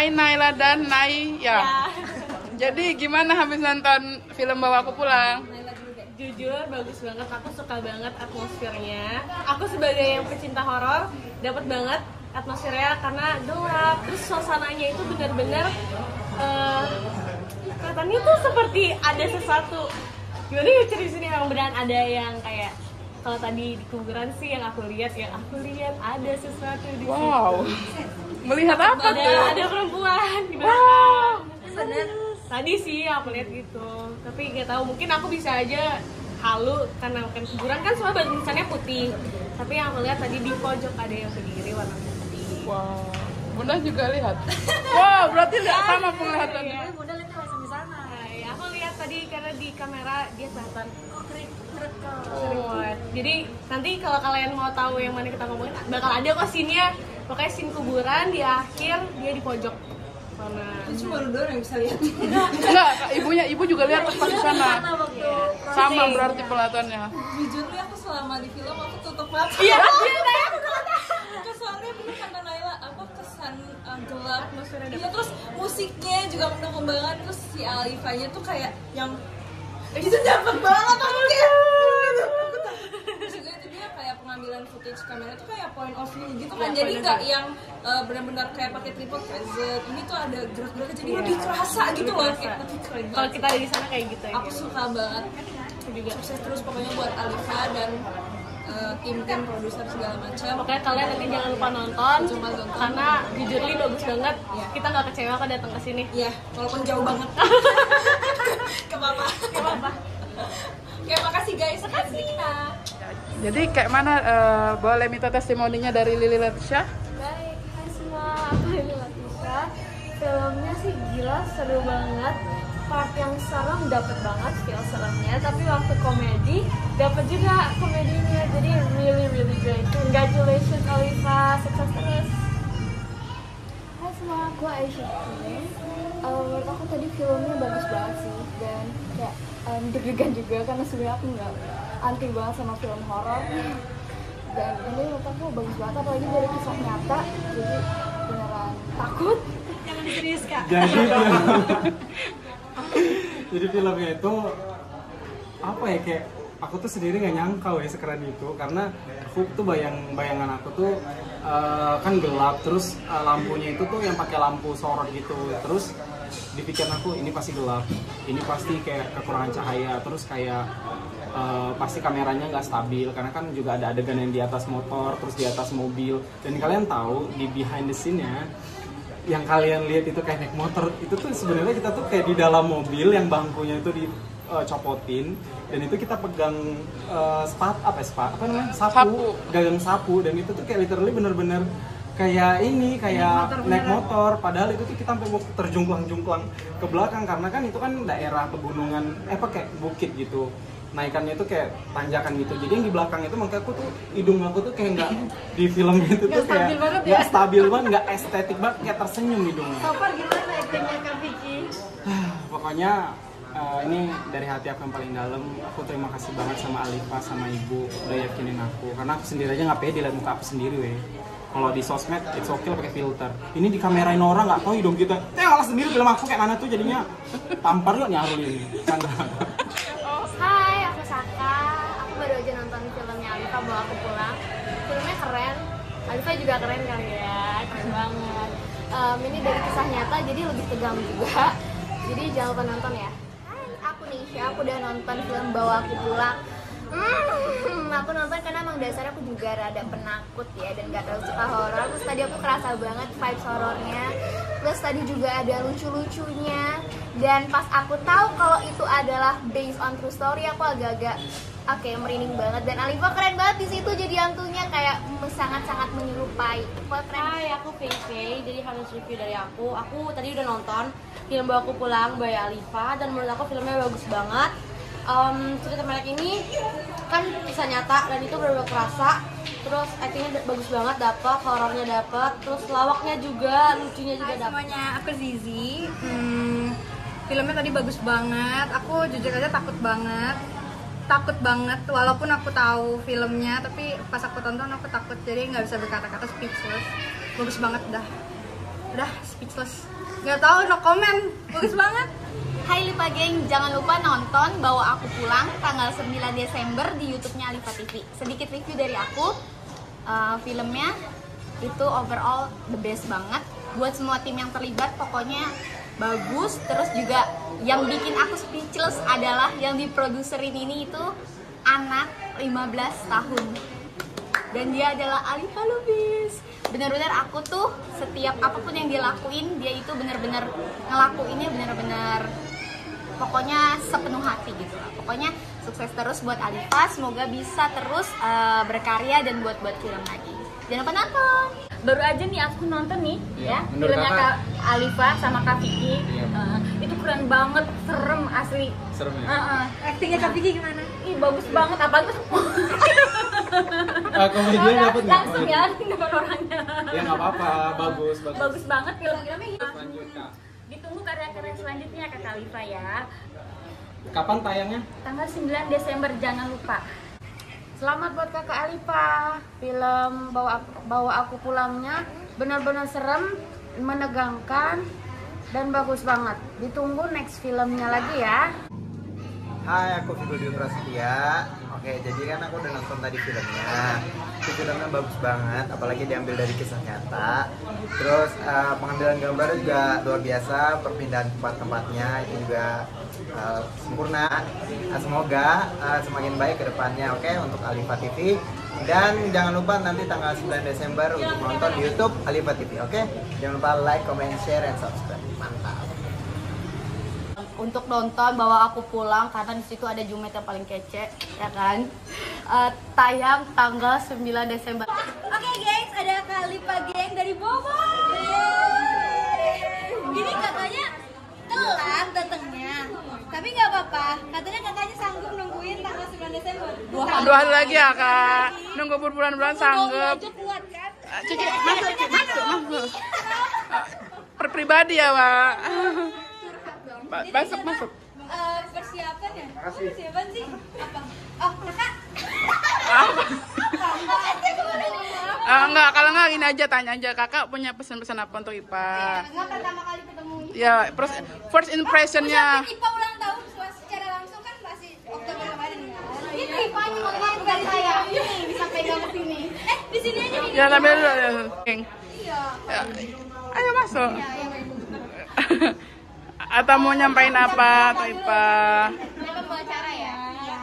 Hai Naila dan Nai ya. Ya. Jadi gimana habis nonton film Bawa Aku Pulang? Jujur bagus banget, aku suka banget atmosfernya. Aku sebagai yang pecinta horor dapat banget atmosfernya karena gelap, terus suasananya itu benar-benar kelihatannya tuh seperti ada sesuatu. Gimana ya cerita sini emang beneran ada yang kayak kalau tadi di kuburan sih yang aku lihat yang aku lihat ada sesuatu di situ. Wow. Melihat apa Ada tuh? ada perempuan di Wow. Bener. Tadi sih aku lihat gitu. Tapi nggak tahu mungkin aku bisa aja halu karena kan kuburan kan semua tulisannya putih. Tapi yang aku lihat tadi di pojok ada yang berdiri warna putih. Wow. Bunda juga lihat. Wow, berarti lihat sama penglihatannya. Iya. Bunda lihatnya langsung di sana. Nah, ya, aku lihat tadi karena di kamera dia kelihatan Oh. Jadi nanti kalau kalian mau tahu yang mana kita ngomongin bakal ada kok scene-nya. Pokoknya scene kuburan di akhir dia di pojok sana. Itu cuma lu doang yang bisa lihat. Enggak, Kak, ibunya ibu juga lihat tepat di sana. Waktu Sama berarti pelihataannya. Jujur nih aku selama di film aku tutup mata. Iya, iya, Kesannya bener kata Naila apa kesan uh, gelap Atmosfernya Iya terus musiknya juga mendukung banget terus si Alifanya tuh kayak yang itu dapet banget aku kayak aku takut. terus juga itu dia kayak pengambilan footage kamera tuh kayak point of view gitu kan Iya, jadi nggak yang uh, benar-benar kayak pakai tripod kayak Z ini tuh ada gerak-geraknya jadi Iya. lebih kerasa gitu loh Kerasa. kayak lebih keren Kalau kita ada di sana kayak gitu ya. aku suka banget Aku juga. sukses terus pokoknya buat Alifa dan uh, tim-tim produser segala macam Pokoknya kalian nanti jangan lupa nonton lupa nonton. karena jujurly bagus banget. Kita nggak kecewa kok datang ke sini. Iya, walaupun jauh banget. Gak apa-apa. Gak apa-apa. Oke, makasih guys. Makasih kita. Jadi kayak mana eh, boleh minta testimoninya dari Lili Leticia? Baik, hai semua, aku Lili Latisha. Filmnya sih gila, seru banget. Part yang serem dapet banget feel seremnya. Tapi waktu komedi, dapet juga komedinya. Jadi really really great. Congratulations Oliva, sukses terus. Hai semua, aku Aisyah Eh, Menurut aku tadi filmnya bagus banget sih. Dan kayak um, deg-degan juga Karena sebenarnya aku nggak anti banget sama film horor. Dan ini menurut aku bagus banget apalagi dari kisah nyata. Jadi beneran takut. Jangan serius kak. jadi film jadi filmnya itu apa ya kayak aku tuh sendiri nggak nyangka ya sekeren itu. Karena aku tuh bayang bayangan aku tuh eh, kan gelap terus eh, lampunya itu tuh yang pakai lampu sorot gitu. Terus di pikiran aku ini pasti gelap. Ini pasti kayak kekurangan cahaya. Terus kayak eh, pasti kameranya nggak stabil karena kan juga ada adegan yang di atas motor terus di atas mobil. Dan kalian tahu di behind the scene-nya yang kalian lihat itu kayak naik motor itu tuh sebenarnya kita tuh kayak di dalam mobil yang bangkunya itu dicopotin dan itu kita pegang eh, spat apa ya, spat apa namanya? Sapu, Sapu. gagang sapu. Dan itu tuh kayak literally bener-bener kayak ini kayak naik motor, padahal itu tuh kita sampai mau terjungklang-jungklang ke belakang karena kan itu kan daerah pegunungan eh apa kayak bukit gitu naikannya itu kayak tanjakan gitu. Jadi yang di belakang itu makanya aku tuh hidung aku tuh kayak nggak di film itu tuh kayak banget ya? nggak stabil banget nggak estetik banget kayak tersenyum hidungnya. Sopar gimana actingnya Kak Vicky? pokoknya eh, ini dari hati aku yang paling dalam. Aku terima kasih banget sama Alifa sama ibu. Udah yakinin aku. Karena aku sendiri aja nggak pede lihat muka aku sendiri weh. Kalau di sosmed it's okay pakai filter. Ini di kamerain orang nggak tahu hidung kita. Eh malah sendiri film aku kayak mana tuh jadinya? Tampar yuk nih Arul ini bawa aku pulang. Filmnya keren. Alifa juga keren kali ya, keren banget. Em, ini dari kisah nyata, jadi lebih tegang juga. Jadi jangan lupa nonton ya. Hai, aku Nisha. Aku udah nonton film bawa aku pulang. Hmm, aku nonton karena emang dasarnya aku juga rada penakut ya dan gak terlalu suka horor. Terus tadi aku kerasa banget vibes horornya. Terus tadi juga ada lucu-lucunya. Dan pas aku tahu kalau itu adalah based on true story, aku agak-agak oke merinding banget. Dan Alifa keren banget di situ jadi hantunya kayak sangat-sangat menyerupai. Keren. Hai, aku Feifei, jadi harus review dari aku. Aku tadi udah nonton film Bawa Aku Pulang by Alifa dan menurut aku filmnya bagus banget. Em, cerita Melek ini kan kisah nyata dan itu benar-benar kerasa. Terus actingnya bagus banget, dapet, horornya dapet, terus lawaknya juga, lucunya juga dapet. semuanya, aku Zizi. Hmm, filmnya tadi bagus banget. Aku jujur aja takut banget. Takut banget, walaupun aku tahu filmnya, tapi pas aku tonton aku takut, jadi nggak bisa berkata-kata speechless. Bagus banget dah. udah speechless nggak tahu no comment bagus banget Hai Lipa Geng, jangan lupa nonton Bawa Aku Pulang tanggal 9 Desember di YouTube-nya Lipa TV. Sedikit review dari aku, eh, filmnya itu overall the best banget. Buat semua tim yang terlibat, pokoknya bagus. Terus juga yang bikin aku speechless adalah yang diproduserin ini itu anak 15 tahun. Dan dia adalah Alifa Lubis bener-bener aku tuh setiap apa pun yang dia lakuin dia itu bener-bener ngelakuinnya bener-bener pokoknya sepenuh hati gitu lah. Pokoknya sukses terus buat Alifa. Semoga bisa terus eh, berkarya dan buat-buat film lagi. Jangan lupa nonton baru aja nih aku nonton nih Iya, ya menurut filmnya kakak? Kak Alifa sama Kak Vicky Iya. Eh, itu keren banget serem asli Serem ya? Heeh. actingnya Kak Vicky gimana Ih bagus banget apa tuh Ah, komedian dapat langsung ya dengan orangnya Ya nggak apa-apa, bagus, bagus. bagus banget Lanjut kak. ditunggu karya-karya selanjutnya Kak Alifa ya Kapan tayangnya? tanggal 9 Desember jangan lupa Selamat buat kakak Alifa Film Bawa, Bawa Aku Pulangnya Benar-benar serem Menegangkan Dan bagus banget. Ditunggu next filmnya lagi ya. Hai, aku Vigo Dio Prasetya. Oke, jadi kan aku udah nonton tadi filmnya. Itu filmnya bagus banget, apalagi diambil dari kisah nyata. Terus eh, pengambilan gambarnya juga luar biasa, perpindahan tempat-tempatnya itu juga eh, sempurna. Nah, semoga eh, semakin baik ke depannya, oke, untuk Alifa TV. Dan jangan lupa nanti tanggal 9 Desember untuk nonton di YouTube Alifa TV, oke? Jangan lupa like, comment, share, and subscribe. Mantap. Untuk nonton bawa aku pulang karena di situ ada Jumet yang paling kece ya kan Eh, tayang tanggal 9 Desember Oke guys, ada Kalipa Geng dari Bogor. Gini katanya telat datangnya. Tapi nggak apa-apa. Katanya kakaknya sanggup nungguin tanggal 9 Desember. Dua Dua hari lagi ya kak. Nunggu berbulan-bulan sanggup. kuat kan? Ah, Cici, masuk, masuk, masuk. Ah, Per pribadi ya, Pak. Ba- Masuk, masuk. Eh, persiapan ya? Persiapan sih apa? Oh, kakak. Ah, enggak, kalau enggak gini aja tanya aja kakak punya pesan-pesan apa untuk Ipa? nggak pertama kali ketemu Ya, first, first impressionnya. Ipa ulang tahun secara langsung kan masih Oktober kemarin ya. itu Ipanya makanya bukan saya ini bisa pegang ke sini Eh, di sini aja. Ya, dulu ya. Geng. iya Ya, Ayo masuk. Atau mau nyampain apa atau Ipa? ini pembawa acara ya Iya.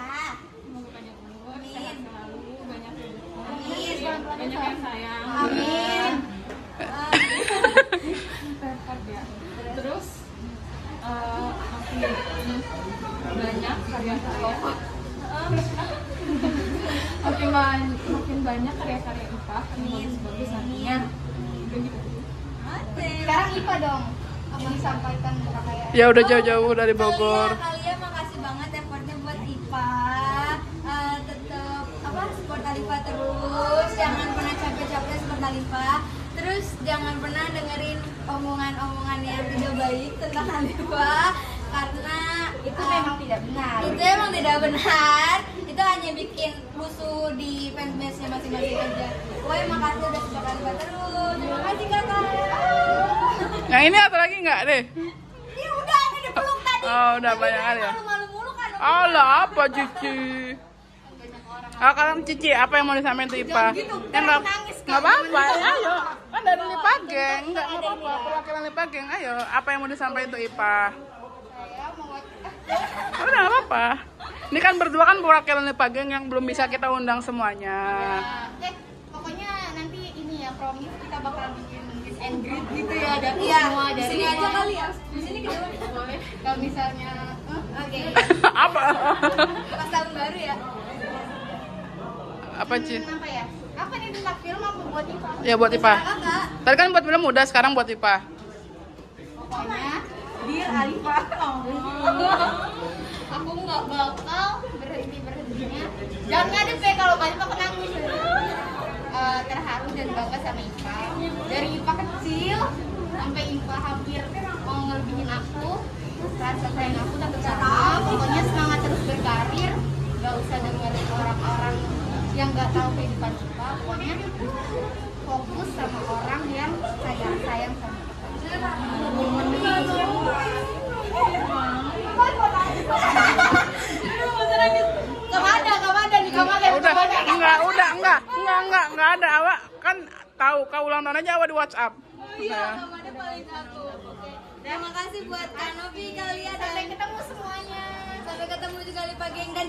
amin terus eh, makin banyak karya-karya makin ban- makin banyak karya-karya IPA kan bagus-bagus nantinya udah gitu sekarang Ipa dong disampaikan kayak Ya udah jauh-jauh dari Bogor. Kalian, kalian makasih banget effortnya buat IPA. Eh, tetap apa support Alifa terus. Jangan pernah capek-capek support Alifa. Terus jangan pernah dengerin omongan-omongan yang tidak baik tentang Alifa karena itu eh, memang tidak benar itu emang tidak benar itu hanya bikin rusuh di fanbase nya masing-masing aja Woi makasih udah support Alifa terus terima kasih kakak Yang ini atau lagi enggak deh? ini udah ini peluk tadi Oh, udah banyak kali ya. mulu kan Allah apa Cici? Ah, kalian Cici, apa yang mau disampaikan tuh Ipa? Ya enggak enggak apa-apa, ya, ayo. Kan dari Lipa Geng, enggak apa-apa. Perwakilan Lipa Geng, ayo. Apa yang mau disampaikan tuh Ipa? Udah enggak apa-apa. Ini kan berdua kan perwakilan Lipa Geng yang belum bisa kita undang semuanya. eh pokoknya nanti ini ya promise kita bakal bikin and greet gitu ya dari Iya, semua di dari sini aja kali ya. Di sini ke depan. boleh kalau misalnya eh, Oke. apa? Pas tahun baru ya. apa Ci? hmm, apa ya apa nih tentang film apa buat Ipa Ya buat Ipa. Tadi kan buat film udah, sekarang buat Ipa. pokoknya Dear Alifa aku nggak bakal berhenti berhentinya jangan ngadep ya kalau balik aku nangis Eh, terharu dan bangga sama Ipa dari Ipa sampai Impa hampir mau ngelebihin aku. Kan, Rasa sayang aku udah tercapai pokoknya semangat terus berkarir. Gak usah dengerin orang-orang yang gak tahu kehidupan kita. Pokoknya fokus sama orang yang sayang sayang sama kita. Ya, udah, enggak, udah, enggak, enggak, enggak, enggak ada awak. Kan tahu kau ulang tahun aja awak di WhatsApp. Iya, iya, kamarnya paling aku. Terima kasih buat Kanopi kalian. Sampai ketemu semuanya. Sampai ketemu juga di pagi yang dan